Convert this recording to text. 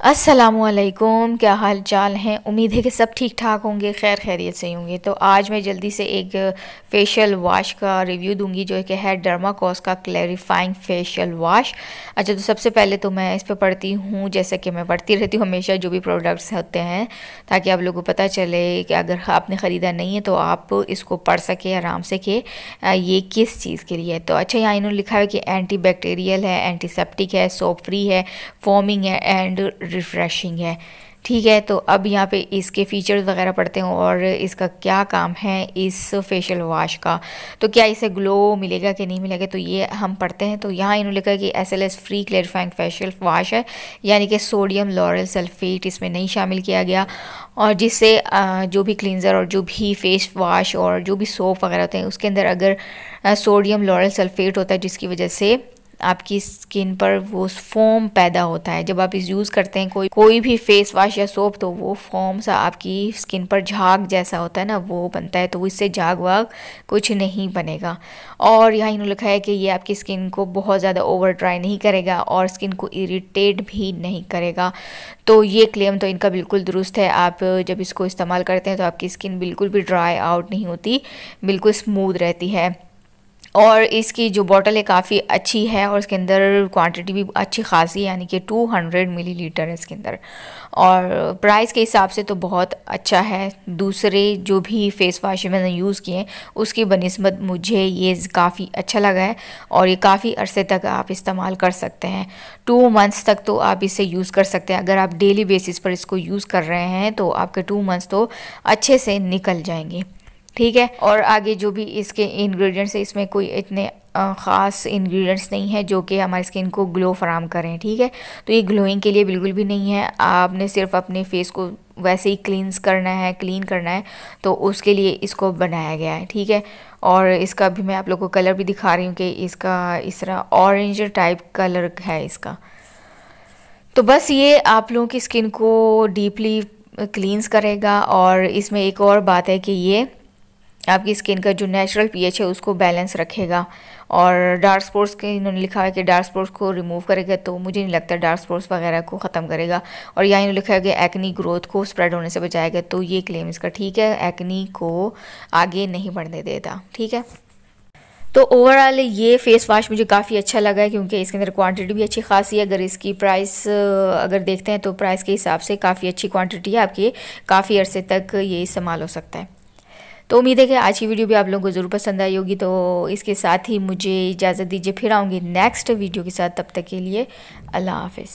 असलकुम क्या हाल चाल हैं? उम्मीद है कि सब ठीक ठाक होंगे खैर खैरियत से होंगे। तो आज मैं जल्दी से एक फेशियल वाश का रिव्यू दूँगी, जो कि है डर्माकोस का क्लैरिफाइंग फेशियल वाश अच्छा तो सबसे पहले तो मैं इस पर पढ़ती हूँ, जैसे कि मैं पढ़ती रहती हूँ हमेशा जो भी प्रोडक्ट्स होते हैं, ताकि आप लोगों को पता चले कि अगर आपने ख़रीदा नहीं है तो आप इसको पढ़ सके, आराम से कि ये किस चीज़ के लिए है। तो अच्छा यहाँ इन्होंने लिखा है कि एंटी बैक्टीरियल है एंटीसेप्टिक है सोप फ्री है फॉर्मिंग है एंड रिफ़्रेशिंग है। ठीक है तो अब यहाँ पे इसके फ़ीचर्स वगैरह पढ़ते हैं और इसका क्या काम है इस फेशियल वाश का। तो क्या इसे ग्लो मिलेगा कि नहीं मिलेगा तो ये हम पढ़ते हैं। तो यहाँ इन्होंने लिखा कि S L S free clarifying facial wash है, यानी कि सोडियम लॉरल सल्फेट इसमें नहीं शामिल किया गया। और जिससे जो भी क्लिनज़र और जो भी फेस वाश और जो भी सोप वगैरह होते हैं, उसके अंदर अगर सोडियम लॉरल सल्फेट होता है, जिसकी वजह से आपकी स्किन पर वो फोम पैदा होता है। जब आप इस यूज़ करते हैं, कोई कोई भी फेस वॉश या सोप तो वो फोम सा आपकी स्किन पर झाग जैसा होता है ना, वो बनता है तो इससे झाग वाग कुछ नहीं बनेगा। और यहाँ इन्होंने लिखा है कि ये आपकी स्किन को बहुत ज़्यादा ओवर ड्राई नहीं करेगा और स्किन को इरीटेट भी नहीं करेगा। तो ये क्लेम तो इनका बिल्कुल दुरुस्त है। आप जब इसको इस्तेमाल करते हैं तो आपकी स्किन बिल्कुल भी ड्राई आउट नहीं होती, बिल्कुल स्मूद रहती है। और इसकी जो बॉटल है काफ़ी अच्छी है और इसके अंदर क्वांटिटी भी अच्छी खासी यानी कि 200 मिलीलीटर है इसके अंदर। और प्राइस के हिसाब से तो बहुत अच्छा है। दूसरे जो भी फेस वाश मैंने यूज़ किए उसकी बनस्बत मुझे ये काफ़ी अच्छा लगा है और ये काफ़ी अरसे तक आप इस्तेमाल कर सकते हैं। टू मंथ्स तक तो आप इसे यूज़ कर सकते हैं। अगर आप डेली बेसिस पर इसको यूज़ कर रहे हैं तो आपके टू मंथ्स तो अच्छे से निकल जाएँगे। ठीक है? और आगे जो भी इसके इंग्रेडिएंट्स है, इसमें कोई इतने ख़ास इंग्रेडिएंट्स नहीं है जो कि हमारी स्किन को ग्लो फराम करें, ठीक है? तो ये ग्लोइंग के लिए बिल्कुल भी नहीं है। आपने सिर्फ़ अपने फेस को वैसे ही क्लींस करना है क्लीन करना है तो उसके लिए इसको बनाया गया है, ठीक है? और इसका भी मैं आप लोग को कलर भी दिखा रही हूँ कि इसका इस तरह ऑरेंज टाइप कलर है इसका। तो बस ये आप लोगों की स्किन को डीपली क्लींस करेगा और इसमें एक और बात है कि ये आपकी स्किन का जो नेचुरल पीएच है, उसको बैलेंस रखेगा। और डार्क स्पॉट्स के, इन्होंने लिखा है कि डार्क स्पॉट्स को रिमूव करेगा तो मुझे नहीं लगता डार्क स्पॉट्स वगैरह को ख़त्म करेगा। और यहाँ इन्होंने लिखा है कि एक्नी ग्रोथ को स्प्रेड होने से बचाएगा तो ये क्लेम इसका ठीक है एक्नी को आगे नहीं बढ़ने देता, ठीक है? तो ओवरऑल ये फेस वाश मुझे काफ़ी अच्छा लगा है, क्योंकि इसके अंदर क्वांटिटी भी अच्छी खासी है। अगर इसकी प्राइस अगर देखते हैं तो प्राइस के हिसाब से काफ़ी अच्छी क्वांटिटी है, आपकी काफ़ी अरसे तक ये इस्तेमाल हो सकता है। तो उम्मीद है कि आज की वीडियो भी आप लोगों को ज़रूर पसंद आई होगी। तो इसके साथ ही मुझे इजाज़त दीजिए, फिर आऊँगी नेक्स्ट वीडियो के साथ। तब तक के लिए अल्लाह हाफिज़।